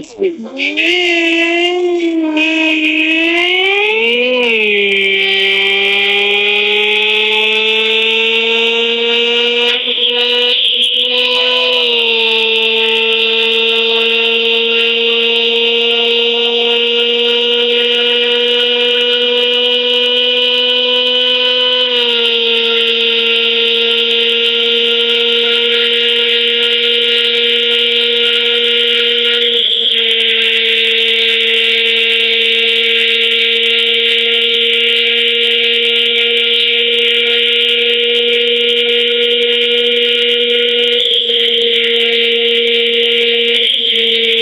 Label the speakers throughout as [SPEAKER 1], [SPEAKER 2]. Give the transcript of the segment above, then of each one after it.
[SPEAKER 1] Thank you. Hey!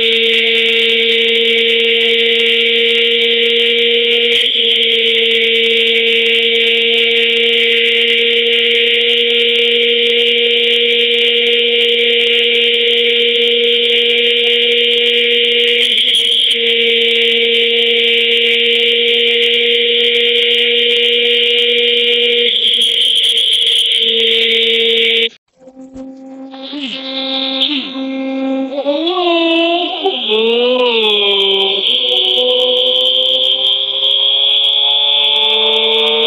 [SPEAKER 1] Música